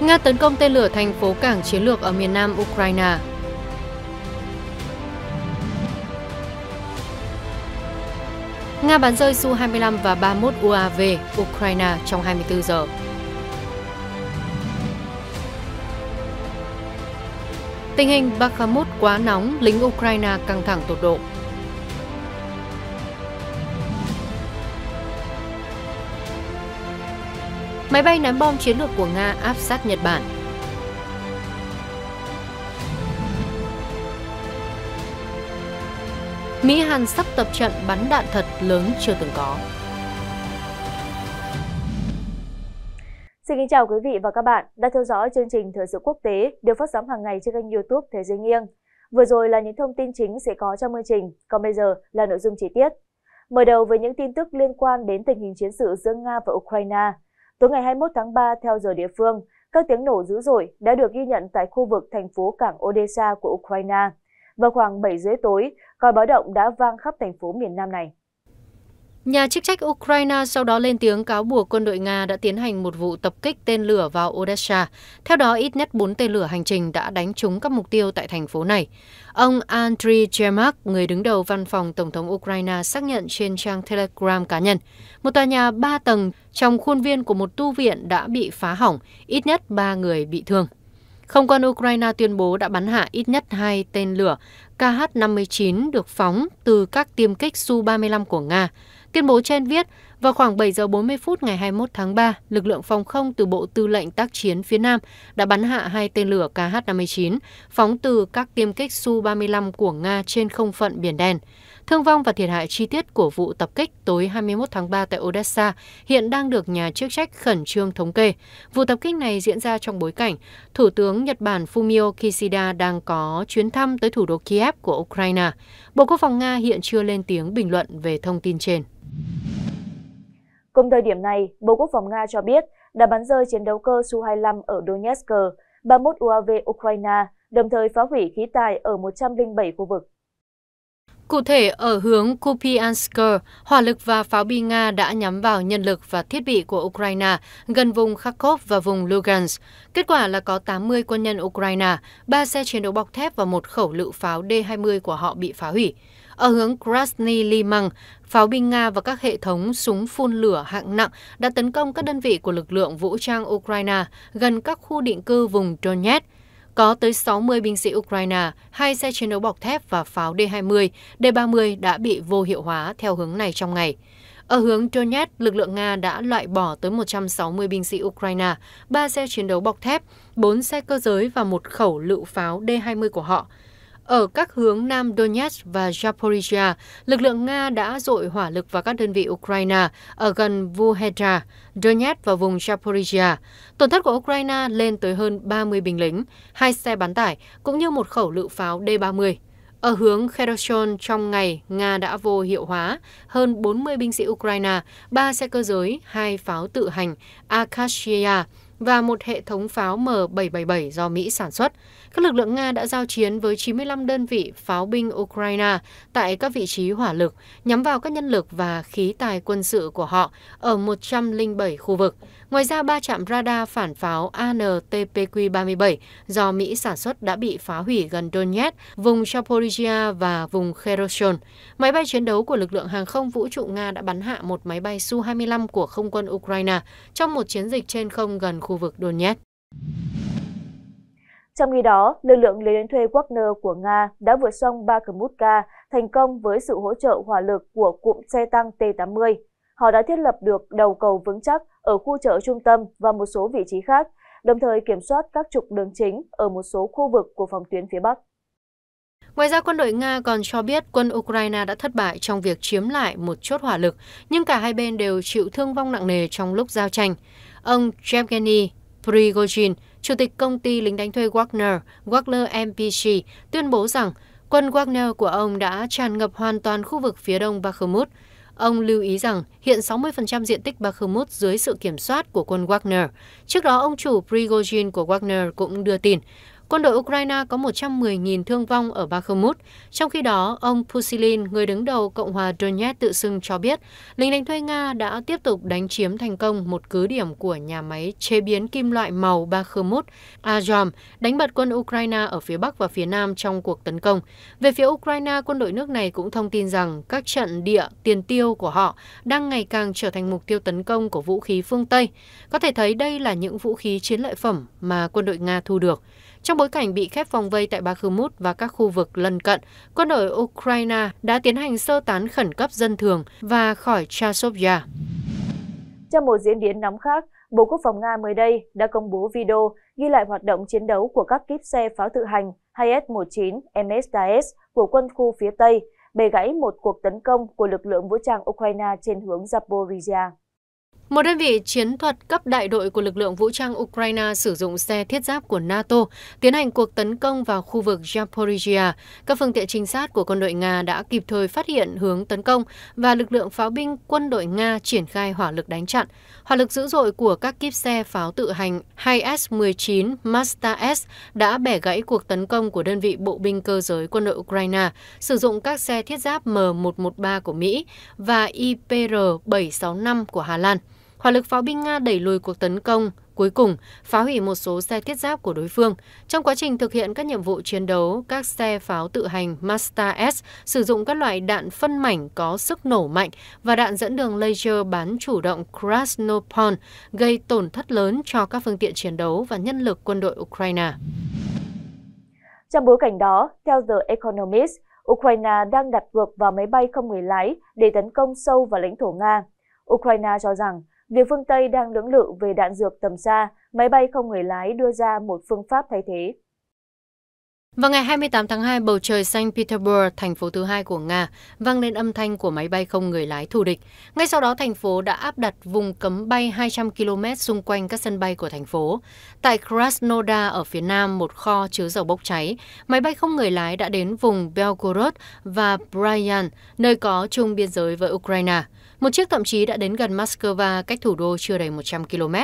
Nga tấn công tên lửa thành phố cảng chiến lược ở miền nam Ukraine. Nga bắn rơi Su-25 và 31 UAV Ukraine trong 24 giờ. Tình hình Bakhmut quá nóng, lính Ukraine căng thẳng tột độ. Máy bay ném bom chiến lược của Nga áp sát Nhật Bản. Mỹ Hàn sắp tập trận bắn đạn thật lớn chưa từng có. Xin kính chào quý vị và các bạn đã theo dõi chương trình Thời sự quốc tế được phát sóng hàng ngày trên kênh youtube Thế giới nghiêng. Vừa rồi là những thông tin chính sẽ có trong chương trình, còn bây giờ là nội dung chi tiết. Mở đầu với những tin tức liên quan đến tình hình chiến sự giữa Nga và Ukraine. Tối ngày 21 tháng 3 theo giờ địa phương, các tiếng nổ dữ dội đã được ghi nhận tại khu vực thành phố cảng Odessa của Ukraine. Vào khoảng 7 rưỡi tối, còi báo động đã vang khắp thành phố miền Nam này. Nhà chức trách Ukraine sau đó lên tiếng cáo buộc quân đội Nga đã tiến hành một vụ tập kích tên lửa vào Odessa. Theo đó, ít nhất 4 tên lửa hành trình đã đánh trúng các mục tiêu tại thành phố này. Ông Andriy Yermak, người đứng đầu văn phòng Tổng thống Ukraine, xác nhận trên trang Telegram cá nhân. Một tòa nhà 3 tầng trong khuôn viên của một tu viện đã bị phá hỏng, ít nhất 3 người bị thương. Không quân Ukraine tuyên bố đã bắn hạ ít nhất hai tên lửa KH-59 được phóng từ các tiêm kích Su-35 của Nga. Tuyên bố trên viết, vào khoảng 7 giờ 40 phút ngày 21 tháng 3, lực lượng phòng không từ Bộ Tư lệnh tác chiến phía Nam đã bắn hạ hai tên lửa KH-59 phóng từ các tiêm kích Su-35 của Nga trên không phận Biển Đen. Thương vong và thiệt hại chi tiết của vụ tập kích tối 21 tháng 3 tại Odessa hiện đang được nhà chức trách khẩn trương thống kê. Vụ tập kích này diễn ra trong bối cảnh Thủ tướng Nhật Bản Fumio Kishida đang có chuyến thăm tới thủ đô Kiev của Ukraine. Bộ Quốc phòng Nga hiện chưa lên tiếng bình luận về thông tin trên. Cùng thời điểm này, Bộ Quốc phòng Nga cho biết đã bắn rơi chiến đấu cơ Su-25 ở Donetsk, 31 UAV Ukraine, đồng thời phá hủy khí tài ở 107 khu vực. Cụ thể, ở hướng Kupiansk, hỏa lực và pháo bi Nga đã nhắm vào nhân lực và thiết bị của Ukraine gần vùng Kharkov và vùng Lugansk. Kết quả là có 80 quân nhân Ukraine, 3 xe chiến đấu bọc thép và một khẩu lựu pháo D-20 của họ bị phá hủy. Ở hướng Krasny Liman, pháo binh Nga và các hệ thống súng phun lửa hạng nặng đã tấn công các đơn vị của lực lượng vũ trang Ukraine gần các khu định cư vùng Donetsk. Có tới 60 binh sĩ Ukraine, hai xe chiến đấu bọc thép và pháo D-20, D-30 đã bị vô hiệu hóa theo hướng này trong ngày. Ở hướng Donetsk, lực lượng Nga đã loại bỏ tới 160 binh sĩ Ukraine, 3 xe chiến đấu bọc thép, 4 xe cơ giới và một khẩu lựu pháo D-20 của họ. Ở các hướng Nam Donetsk và Zaporizhia, lực lượng Nga đã dội hỏa lực vào các đơn vị Ukraine ở gần Vuhedra, Donetsk và vùng Zaporizhia. Tổn thất của Ukraine lên tới hơn 30 binh lính, hai xe bán tải cũng như một khẩu lựu pháo D-30. Ở hướng Kherson trong ngày, Nga đã vô hiệu hóa hơn 40 binh sĩ Ukraine, 3 xe cơ giới, 2 pháo tự hành Akashia và một hệ thống pháo M777 do Mỹ sản xuất. Các lực lượng Nga đã giao chiến với 95 đơn vị pháo binh Ukraine tại các vị trí hỏa lực, nhắm vào các nhân lực và khí tài quân sự của họ ở 107 khu vực. Ngoài ra, ba trạm radar phản pháo ANTPQ-37 do Mỹ sản xuất đã bị phá hủy gần Donetsk, vùng Zaporizhia và vùng Kherson. Máy bay chiến đấu của lực lượng hàng không vũ trụ Nga đã bắn hạ một máy bay Su-25 của không quân Ukraine trong một chiến dịch trên không gần khu vực Donetsk. Trong khi đó, lực lượng lính đánh thuê Wagner của Nga đã vượt sông Bakhmutka thành công với sự hỗ trợ hỏa lực của cụm xe tăng T-80. Họ đã thiết lập được đầu cầu vững chắc ở khu chợ trung tâm và một số vị trí khác, đồng thời kiểm soát các trục đường chính ở một số khu vực của phòng tuyến phía Bắc. Ngoài ra, quân đội Nga còn cho biết quân Ukraine đã thất bại trong việc chiếm lại một chốt hỏa lực, nhưng cả hai bên đều chịu thương vong nặng nề trong lúc giao tranh. Ông Yevgeny Prigozhin, chủ tịch công ty lính đánh thuê Wagner, Wagner MPC, tuyên bố rằng quân Wagner của ông đã tràn ngập hoàn toàn khu vực phía đông Bakhmut. Ông lưu ý rằng hiện 60% diện tích Bakhmut dưới sự kiểm soát của quân Wagner. Trước đó, ông chủ Prigozhin của Wagner cũng đưa tin quân đội Ukraine có 110.000 thương vong ở Bakhmut. Trong khi đó, ông Pusilin, người đứng đầu Cộng hòa Donetsk tự xưng cho biết, lính đánh thuê Nga đã tiếp tục đánh chiếm thành công một cứ điểm của nhà máy chế biến kim loại màu Bakhmut, Azov, đánh bật quân Ukraine ở phía Bắc và phía Nam trong cuộc tấn công. Về phía Ukraine, quân đội nước này cũng thông tin rằng các trận địa tiền tiêu của họ đang ngày càng trở thành mục tiêu tấn công của vũ khí phương Tây. Có thể thấy đây là những vũ khí chiến lợi phẩm mà quân đội Nga thu được. Trong bối cảnh bị khép vòng vây tại Bakhmut và các khu vực lân cận, quân đội Ukraine đã tiến hành sơ tán khẩn cấp dân thường và khỏi Chasovya. Trong một diễn biến nóng khác, Bộ Quốc phòng Nga mới đây đã công bố video ghi lại hoạt động chiến đấu của các kíp xe pháo tự hành HS-19 MS-DAES của quân khu phía Tây, bề gãy một cuộc tấn công của lực lượng vũ trang Ukraine trên hướng Zaporizhia. Một đơn vị chiến thuật cấp đại đội của lực lượng vũ trang Ukraine sử dụng xe thiết giáp của NATO tiến hành cuộc tấn công vào khu vực Zaporizhia. Các phương tiện trinh sát của quân đội Nga đã kịp thời phát hiện hướng tấn công và lực lượng pháo binh quân đội Nga triển khai hỏa lực đánh chặn. Hỏa lực dữ dội của các kíp xe pháo tự hành 2S-19 Mazda S đã bẻ gãy cuộc tấn công của đơn vị bộ binh cơ giới quân đội Ukraine sử dụng các xe thiết giáp M113 của Mỹ và IPR-765 của Hà Lan. Hỏa lực pháo binh Nga đẩy lùi cuộc tấn công, cuối cùng phá hủy một số xe thiết giáp của đối phương. Trong quá trình thực hiện các nhiệm vụ chiến đấu, các xe pháo tự hành Mazda S sử dụng các loại đạn phân mảnh có sức nổ mạnh và đạn dẫn đường laser bán chủ động Krasnopol gây tổn thất lớn cho các phương tiện chiến đấu và nhân lực quân đội Ukraine. Trong bối cảnh đó, theo The Economist, Ukraine đang đặt vượt vào máy bay không người lái để tấn công sâu vào lãnh thổ Nga. Ukraine cho rằng Việc phương Tây đang lưỡng lự về đạn dược tầm xa, máy bay không người lái đưa ra một phương pháp thay thế. Vào ngày 28 tháng 2, bầu trời xanh Petersburg, thành phố thứ hai của Nga, vang lên âm thanh của máy bay không người lái thù địch. Ngay sau đó, thành phố đã áp đặt vùng cấm bay 200 km xung quanh các sân bay của thành phố. Tại Krasnodar ở phía nam, một kho chứa dầu bốc cháy, máy bay không người lái đã đến vùng Belgorod và Bryan, nơi có chung biên giới với Ukraine. Một chiếc thậm chí đã đến gần Moscow cách thủ đô chưa đầy 100 km.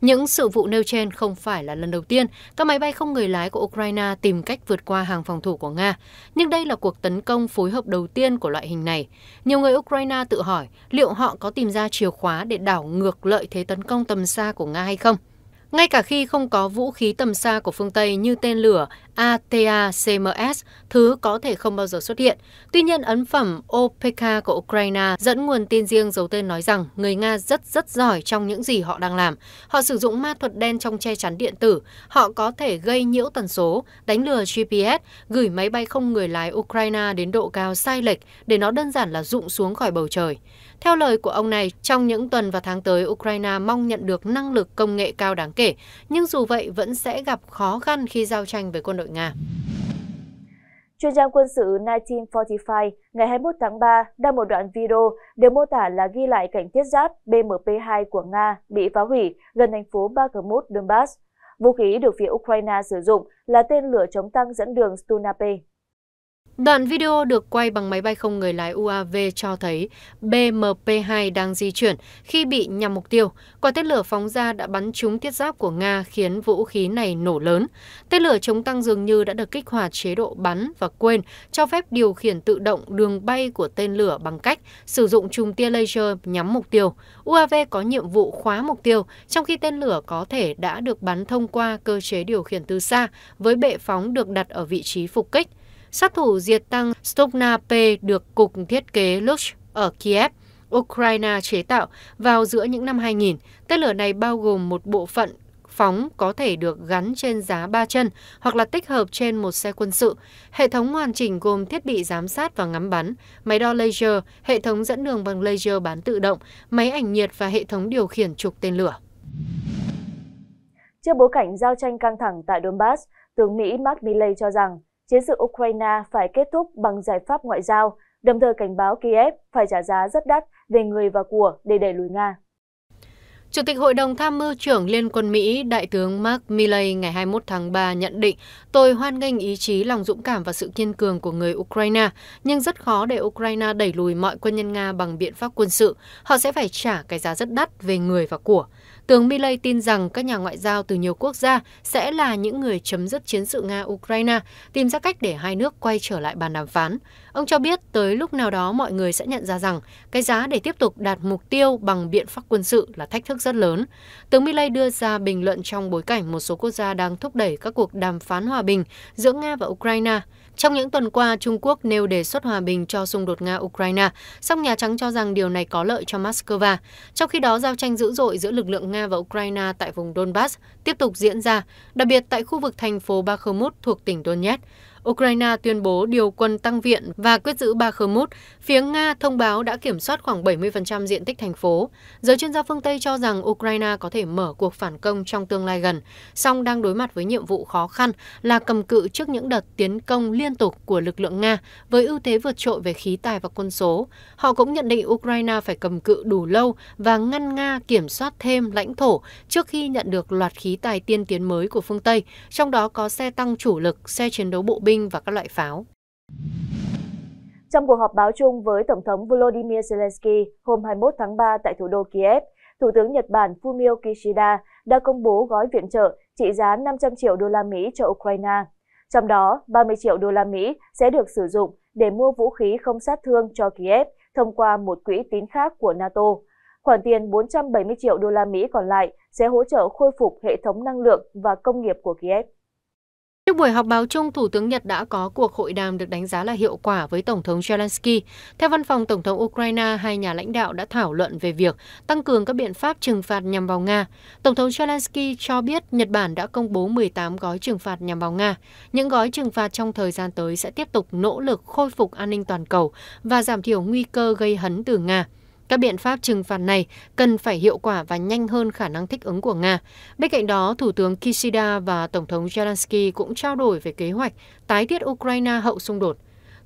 Những sự vụ nêu trên không phải là lần đầu tiên các máy bay không người lái của Ukraine tìm cách vượt qua hàng phòng thủ của Nga, nhưng đây là cuộc tấn công phối hợp đầu tiên của loại hình này. Nhiều người Ukraine tự hỏi liệu họ có tìm ra chìa khóa để đảo ngược lợi thế tấn công tầm xa của Nga hay không. Ngay cả khi không có vũ khí tầm xa của phương Tây như tên lửa ATACMS, thứ có thể không bao giờ xuất hiện. Tuy nhiên, ấn phẩm OPK của Ukraine dẫn nguồn tin riêng giấu tên nói rằng người Nga rất rất giỏi trong những gì họ đang làm. Họ sử dụng ma thuật đen trong che chắn điện tử. Họ có thể gây nhiễu tần số, đánh lừa GPS, gửi máy bay không người lái Ukraine đến độ cao sai lệch để nó đơn giản là rụng xuống khỏi bầu trời. Theo lời của ông này, trong những tuần và tháng tới, Ukraine mong nhận được năng lực công nghệ cao đáng kể, nhưng dù vậy vẫn sẽ gặp khó khăn khi giao tranh với quân đội Nga. Chuyên gia quân sự 1945 ngày 21 tháng 3 đăng một đoạn video được mô tả là ghi lại cảnh thiết giáp BMP-2 của Nga bị phá hủy gần thành phố Bakhmut, Donbass. Vũ khí được phía Ukraine sử dụng là tên lửa chống tăng dẫn đường Stunape. Đoạn video được quay bằng máy bay không người lái UAV cho thấy BMP-2 đang di chuyển khi bị nhằm mục tiêu. Quả tên lửa phóng ra đã bắn trúng thiết giáp của Nga khiến vũ khí này nổ lớn. Tên lửa chống tăng dường như đã được kích hoạt chế độ bắn và quên cho phép điều khiển tự động đường bay của tên lửa bằng cách sử dụng chùm tia laser nhắm mục tiêu. UAV có nhiệm vụ khóa mục tiêu, trong khi tên lửa có thể đã được bắn thông qua cơ chế điều khiển từ xa với bệ phóng được đặt ở vị trí phục kích. Sát thủ diệt tăng Stokna P được Cục Thiết kế Lush ở Kiev, Ukraine chế tạo vào giữa những năm 2000. Tên lửa này bao gồm một bộ phận phóng có thể được gắn trên giá ba chân hoặc là tích hợp trên một xe quân sự. Hệ thống hoàn chỉnh gồm thiết bị giám sát và ngắm bắn, máy đo laser, hệ thống dẫn đường bằng laser bán tự động, máy ảnh nhiệt và hệ thống điều khiển trục tên lửa. Trước bối cảnh giao tranh căng thẳng tại Donbass, tướng Mỹ Mark Milley cho rằng chiến sự Ukraine phải kết thúc bằng giải pháp ngoại giao, đồng thời cảnh báo Kiev phải trả giá rất đắt về người và của để đẩy lùi Nga. Chủ tịch Hội đồng Tham mưu trưởng Liên quân Mỹ, Đại tướng Mark Milley ngày 21 tháng 3 nhận định, tôi hoan nghênh ý chí, lòng dũng cảm và sự kiên cường của người Ukraine, nhưng rất khó để Ukraine đẩy lùi mọi quân nhân Nga bằng biện pháp quân sự. Họ sẽ phải trả cái giá rất đắt về người và của. Tướng Milley tin rằng các nhà ngoại giao từ nhiều quốc gia sẽ là những người chấm dứt chiến sự Nga-Ukraine, tìm ra cách để hai nước quay trở lại bàn đàm phán. Ông cho biết tới lúc nào đó mọi người sẽ nhận ra rằng cái giá để tiếp tục đạt mục tiêu bằng biện pháp quân sự là thách thức rất lớn. Tướng Milley đưa ra bình luận trong bối cảnh một số quốc gia đang thúc đẩy các cuộc đàm phán hòa bình giữa Nga và Ukraine. Trong những tuần qua, Trung Quốc nêu đề xuất hòa bình cho xung đột Nga-Ukraine, song Nhà Trắng cho rằng điều này có lợi cho Moscow. Trong khi đó, giao tranh dữ dội giữa lực lượng Nga và Ukraine tại vùng Donbass tiếp tục diễn ra, đặc biệt tại khu vực thành phố Bakhmut thuộc tỉnh Donetsk. Ukraine tuyên bố điều quân tăng viện và quyết giữ Ba Bakhmut. Phía Nga thông báo đã kiểm soát khoảng 70% diện tích thành phố. Giới chuyên gia phương Tây cho rằng Ukraine có thể mở cuộc phản công trong tương lai gần, song đang đối mặt với nhiệm vụ khó khăn là cầm cự trước những đợt tiến công liên tục của lực lượng Nga với ưu thế vượt trội về khí tài và quân số. Họ cũng nhận định Ukraine phải cầm cự đủ lâu và ngăn Nga kiểm soát thêm lãnh thổ trước khi nhận được loạt khí tài tiên tiến mới của phương Tây, trong đó có xe tăng chủ lực, xe chiến đấu bộ binh binh và các loại pháo. Trong cuộc họp báo chung với Tổng thống Volodymyr Zelensky hôm 21 tháng 3 tại thủ đô Kiev, Thủ tướng Nhật Bản Fumio Kishida đã công bố gói viện trợ trị giá 500 triệu đô la Mỹ cho Ukraine. Trong đó, 30 triệu đô la Mỹ sẽ được sử dụng để mua vũ khí không sát thương cho Kiev thông qua một quỹ tín khác của NATO. Khoản tiền 470 triệu đô la Mỹ còn lại sẽ hỗ trợ khôi phục hệ thống năng lượng và công nghiệp của Kiev. Trước buổi họp báo chung, Thủ tướng Nhật đã có cuộc hội đàm được đánh giá là hiệu quả với Tổng thống Zelensky. Theo văn phòng Tổng thống Ukraine, hai nhà lãnh đạo đã thảo luận về việc tăng cường các biện pháp trừng phạt nhằm vào Nga. Tổng thống Zelensky cho biết Nhật Bản đã công bố 18 gói trừng phạt nhằm vào Nga. Những gói trừng phạt trong thời gian tới sẽ tiếp tục nỗ lực khôi phục an ninh toàn cầu và giảm thiểu nguy cơ gây hấn từ Nga. Các biện pháp trừng phạt này cần phải hiệu quả và nhanh hơn khả năng thích ứng của Nga. Bên cạnh đó, Thủ tướng Kishida và Tổng thống Zelensky cũng trao đổi về kế hoạch tái thiết Ukraine hậu xung đột.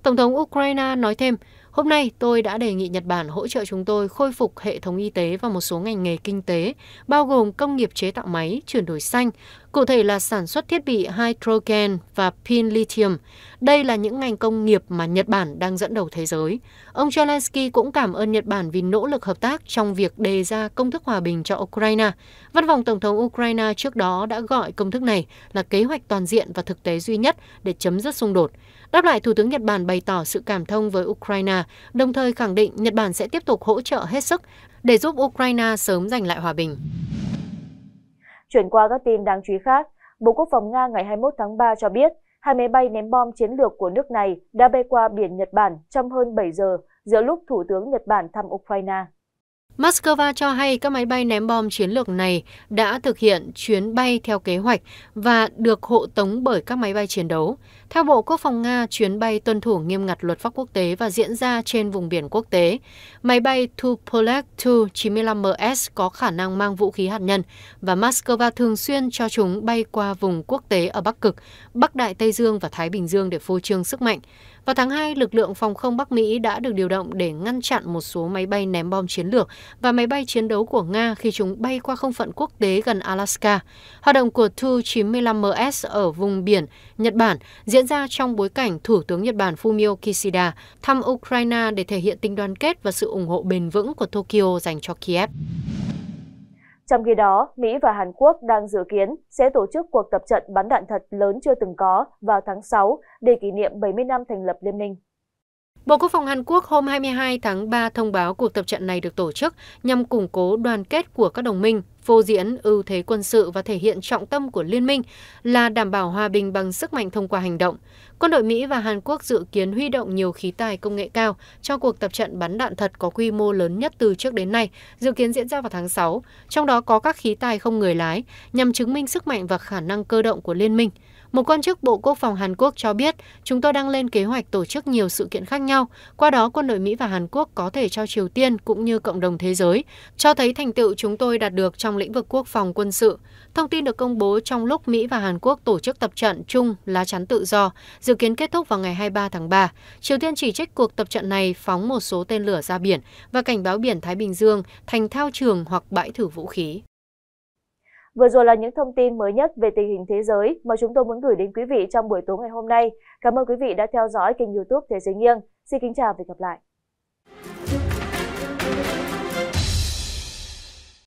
Tổng thống Ukraine nói thêm, Hôm nay, tôi đã đề nghị Nhật Bản hỗ trợ chúng tôi khôi phục hệ thống y tế và một số ngành nghề kinh tế, bao gồm công nghiệp chế tạo máy, chuyển đổi xanh, cụ thể là sản xuất thiết bị hydrogen và pin lithium. Đây là những ngành công nghiệp mà Nhật Bản đang dẫn đầu thế giới. Ông Zelensky cũng cảm ơn Nhật Bản vì nỗ lực hợp tác trong việc đề ra công thức hòa bình cho Ukraine. Văn phòng Tổng thống Ukraine trước đó đã gọi công thức này là kế hoạch toàn diện và thực tế duy nhất để chấm dứt xung đột. Đáp lại, Thủ tướng Nhật Bản bày tỏ sự cảm thông với Ukraine, đồng thời khẳng định Nhật Bản sẽ tiếp tục hỗ trợ hết sức để giúp Ukraine sớm giành lại hòa bình. Chuyển qua các tin đáng chú ý khác, Bộ Quốc phòng Nga ngày 21 tháng 3 cho biết hai máy bay ném bom chiến lược của nước này đã bay qua biển Nhật Bản trong hơn 7 giờ giữa lúc Thủ tướng Nhật Bản thăm Ukraine. Moscow cho hay các máy bay ném bom chiến lược này đã thực hiện chuyến bay theo kế hoạch và được hộ tống bởi các máy bay chiến đấu. Theo Bộ Quốc phòng Nga, chuyến bay tuân thủ nghiêm ngặt luật pháp quốc tế và diễn ra trên vùng biển quốc tế. Máy bay Tupolev Tu-95MS có khả năng mang vũ khí hạt nhân và Moscow thường xuyên cho chúng bay qua vùng quốc tế ở Bắc Cực, Bắc Đại Tây Dương và Thái Bình Dương để phô trương sức mạnh. Vào tháng 2, lực lượng phòng không Bắc Mỹ đã được điều động để ngăn chặn một số máy bay ném bom chiến lược và máy bay chiến đấu của Nga khi chúng bay qua không phận quốc tế gần Alaska. Hoạt động của Tu-95MS ở vùng biển Nhật Bản diễn ra trong bối cảnh Thủ tướng Nhật Bản Fumio Kishida thăm Ukraine để thể hiện tình đoàn kết và sự ủng hộ bền vững của Tokyo dành cho Kiev. Trong khi đó, Mỹ và Hàn Quốc đang dự kiến sẽ tổ chức cuộc tập trận bắn đạn thật lớn chưa từng có vào tháng 6 để kỷ niệm 70 năm thành lập liên minh. Bộ Quốc phòng Hàn Quốc hôm 22 tháng 3 thông báo cuộc tập trận này được tổ chức nhằm củng cố đoàn kết của các đồng minh, phô diễn ưu thế quân sự và thể hiện trọng tâm của liên minh là đảm bảo hòa bình bằng sức mạnh thông qua hành động. Quân đội Mỹ và Hàn Quốc dự kiến huy động nhiều khí tài công nghệ cao cho cuộc tập trận bắn đạn thật có quy mô lớn nhất từ trước đến nay, dự kiến diễn ra vào tháng 6, trong đó có các khí tài không người lái nhằm chứng minh sức mạnh và khả năng cơ động của liên minh. Một quan chức Bộ Quốc phòng Hàn Quốc cho biết, chúng tôi đang lên kế hoạch tổ chức nhiều sự kiện khác nhau, qua đó quân đội Mỹ và Hàn Quốc có thể cho Triều Tiên cũng như cộng đồng thế giới cho thấy thành tựu chúng tôi đạt được trong lĩnh vực quốc phòng quân sự. Thông tin được công bố trong lúc Mỹ và Hàn Quốc tổ chức tập trận chung lá chắn tự do, dự kiến kết thúc vào ngày 23 tháng 3. Triều Tiên chỉ trích cuộc tập trận này phóng một số tên lửa ra biển và cảnh báo biển Thái Bình Dương thành thao trường hoặc bãi thử vũ khí. Vừa rồi là những thông tin mới nhất về tình hình thế giới mà chúng tôi muốn gửi đến quý vị trong buổi tối ngày hôm nay. Cảm ơn quý vị đã theo dõi kênh youtube Thế giới nghiêng. Xin kính chào và hẹn gặp lại.